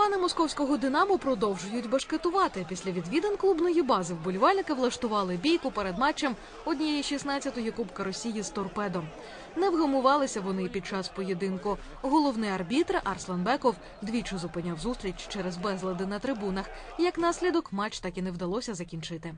Фани московського Динамо продовжують бешкетувати. Після відвідин клубної бази вболівальники влаштували бійку перед матчем однієї 16-ї Кубка Росії з торпедом. Не вгамувалися вони під час поєдинку. Головний арбітр Арсланбеков двічі зупиняв зустріч через безлади на трибунах. Як наслідок, матч так і не вдалося закінчити.